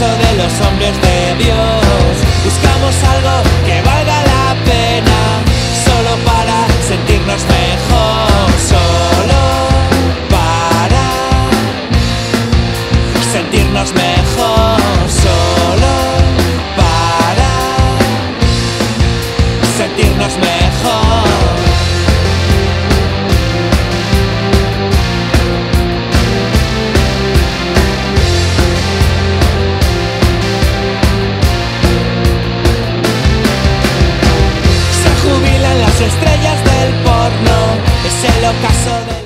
de los hombres de Dios. Buscamos algo que valga la pena, solo para sentirnos mejor, solo para sentirnos mejor, solo para sentirnos mejor. Eu caçando.